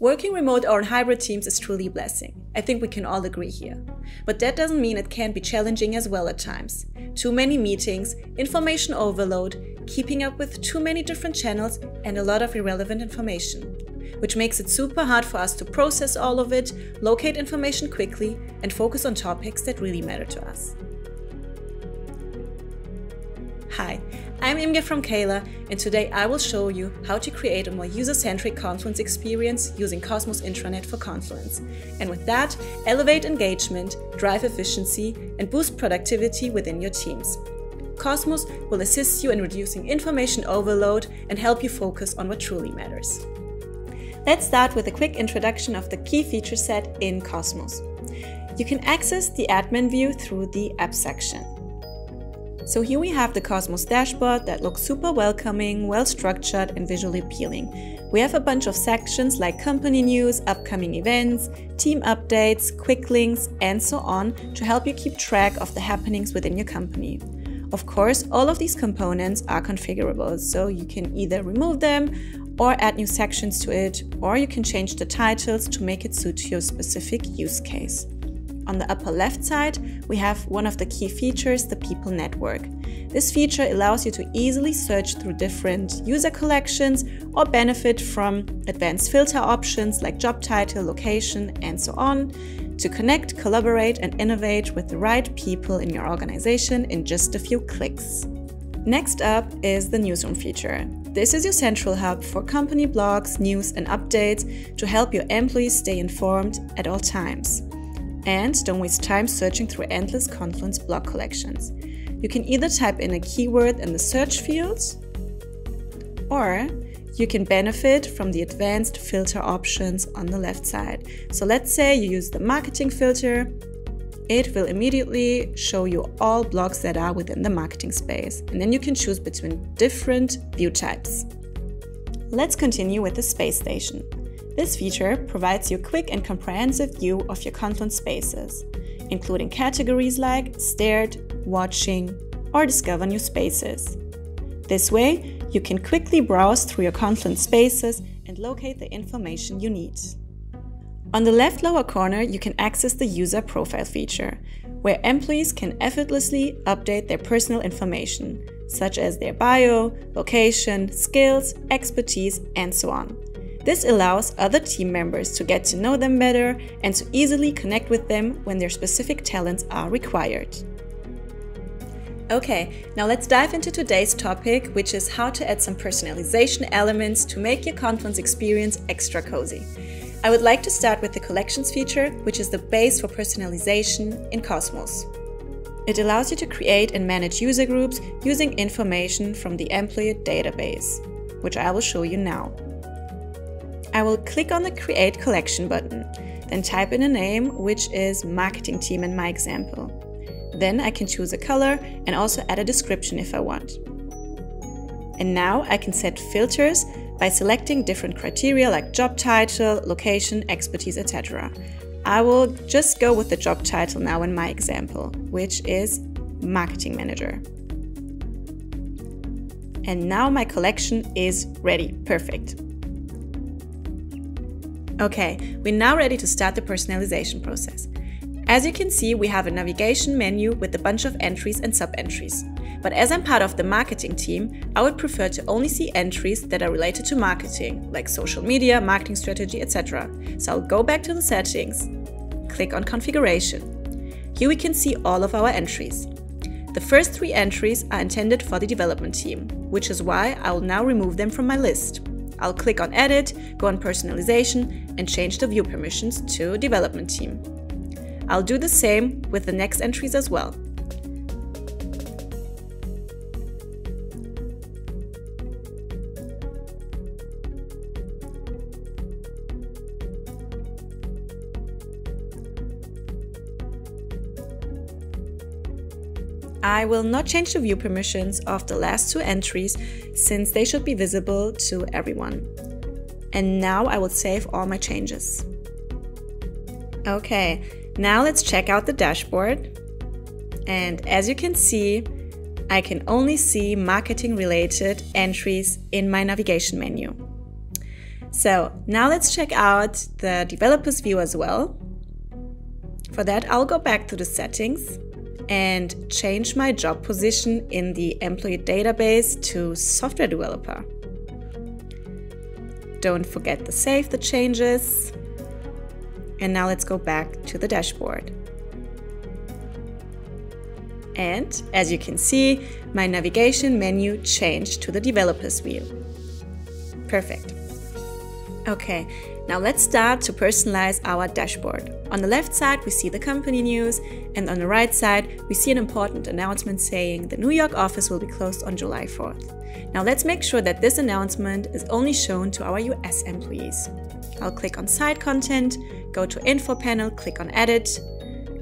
Working remote or in hybrid teams is truly a blessing. I think we can all agree here. But that doesn't mean it can't be challenging as well at times. Too many meetings, information overload, keeping up with too many different channels, and a lot of irrelevant information. Which makes it super hard for us to process all of it, locate information quickly, and focus on topics that really matter to us. Hi, I'm Imge from Caelor, and today I will show you how to create a more user-centric Confluence experience using Cosmos Intranet for Confluence. And with that, elevate engagement, drive efficiency, and boost productivity within your teams. Cosmos will assist you in reducing information overload and help you focus on what truly matters. Let's start with a quick introduction of the key feature set in Cosmos. You can access the admin view through the app section. So here we have the Cosmos dashboard that looks super welcoming, well structured and visually appealing. We have a bunch of sections like company news, upcoming events, team updates, quick links and so on to help you keep track of the happenings within your company. Of course, all of these components are configurable, so you can either remove them or add new sections to it, or you can change the titles to make it suit your specific use case. On the upper left side, we have one of the key features, the People Network. This feature allows you to easily search through different user collections or benefit from advanced filter options like job title, location, and so on to connect, collaborate, and innovate with the right people in your organization in just a few clicks. Next up is the Newsroom feature. This is your central hub for company blogs, news, and updates to help your employees stay informed at all times. And don't waste time searching through endless Confluence blog collections. You can either type in a keyword in the search fields, or you can benefit from the advanced filter options on the left side. So let's say you use the marketing filter, it will immediately show you all blogs that are within the marketing space. And then you can choose between different view types. Let's continue with the space station. This feature provides you a quick and comprehensive view of your content spaces, including categories like Stared, Watching, or Discover New Spaces. This way, you can quickly browse through your Confluence spaces and locate the information you need. On the left lower corner, you can access the User Profile feature, where employees can effortlessly update their personal information, such as their bio, location, skills, expertise, and so on. This allows other team members to get to know them better and to easily connect with them when their specific talents are required. Okay, now let's dive into today's topic, which is how to add some personalization elements to make your Confluence experience extra cozy. I would like to start with the Collections feature, which is the base for personalization in Cosmos. It allows you to create and manage user groups using information from the employee database, which I will show you now. I will click on the Create Collection button, then type in a name, which is Marketing Team in my example. Then I can choose a color and also add a description if I want. And now I can set filters by selecting different criteria like job title, location, expertise, etc. I will just go with the job title now in my example, which is Marketing Manager. And now my collection is ready. Perfect. Okay, we're now ready to start the personalization process. As you can see, we have a navigation menu with a bunch of entries and sub-entries. But as I'm part of the marketing team, I would prefer to only see entries that are related to marketing, like social media, marketing strategy, etc. So I'll go back to the settings, click on configuration. Here we can see all of our entries. The first three entries are intended for the development team, which is why I will now remove them from my list. I'll click on Edit, go on Personalization, and change the view permissions to Development Team. I'll do the same with the next entries as well. I will not change the view permissions of the last two entries since they should be visible to everyone. And now I will save all my changes. Okay, now let's check out the dashboard. And as you can see, I can only see marketing related entries in my navigation menu. So now let's check out the developers view as well. For that, I'll go back to the settings and change my job position in the employee database to software developer. Don't forget to save the changes. And now let's go back to the dashboard. And as you can see, my navigation menu changed to the developers view. Perfect. Okay, now let's start to personalize our dashboard. On the left side, we see the company news, and on the right side, we see an important announcement saying the New York office will be closed on July 4th. Now let's make sure that this announcement is only shown to our US employees. I'll click on Site Content, go to Info panel, click on Edit,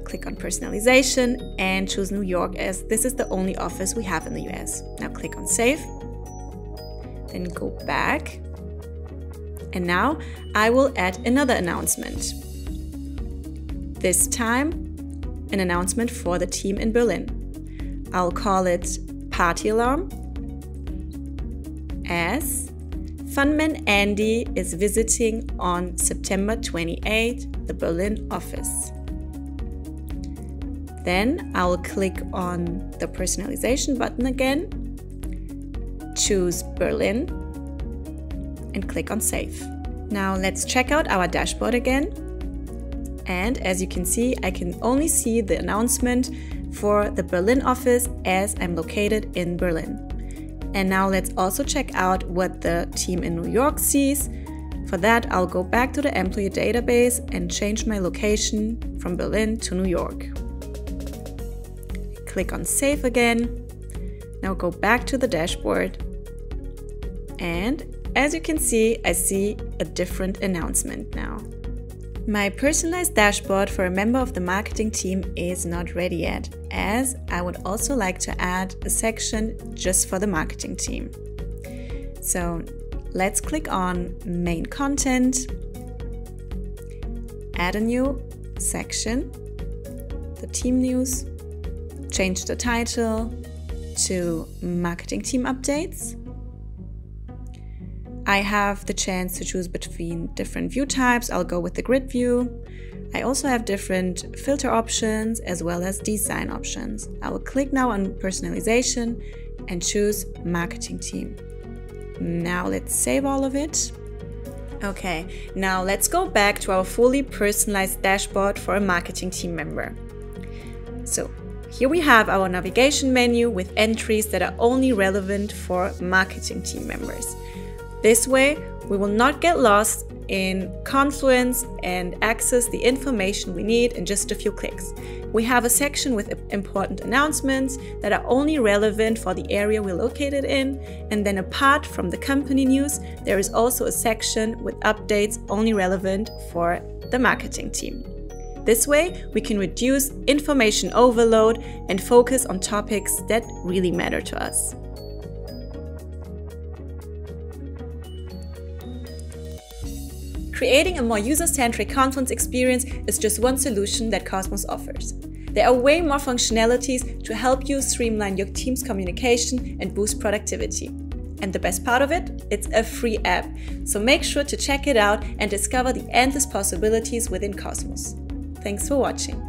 click on Personalization, and choose New York as this is the only office we have in the US. Now click on Save, then go back, and now I will add another announcement. This time, an announcement for the team in Berlin. I'll call it Party Alarm as Funman Andy is visiting on September 28 the Berlin office. Then I'll click on the personalization button again, choose Berlin, and click on Save. Now let's check out our dashboard again. And as you can see, I can only see the announcement for the Berlin office as I'm located in Berlin. And now let's also check out what the team in New York sees. For that, I'll go back to the employee database and change my location from Berlin to New York. Click on Save again. Now go back to the dashboard. And as you can see, I see a different announcement now. My personalized dashboard for a member of the marketing team is not ready yet, as I would also like to add a section just for the marketing team. So let's click on Main Content, add a new section, the team news, change the title to Marketing Team Updates I have the chance to choose between different view types. I'll go with the grid view. I also have different filter options as well as design options. I will click now on personalization and choose marketing team. Now let's save all of it. Okay, now let's go back to our fully personalized dashboard for a marketing team member. So here we have our navigation menu with entries that are only relevant for marketing team members. This way, we will not get lost in Confluence and access the information we need in just a few clicks. We have a section with important announcements that are only relevant for the area we're located in, and then apart from the company news, there is also a section with updates only relevant for the marketing team. This way, we can reduce information overload and focus on topics that really matter to us. Creating a more user-centric Confluence experience is just one solution that Cosmos offers. There are way more functionalities to help you streamline your team's communication and boost productivity. And the best part of it? It's a free app, so make sure to check it out and discover the endless possibilities within Cosmos. Thanks for watching.